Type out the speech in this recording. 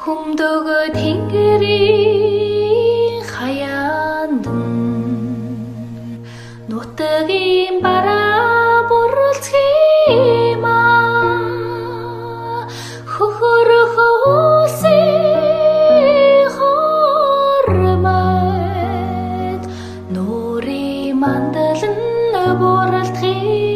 хөмдөгөө тэнгэрийн хаяан дүн нутгийн бараа бүрлцгий ма хөхөрхөөсөө хормэт нүри мандалн бүрэлдгий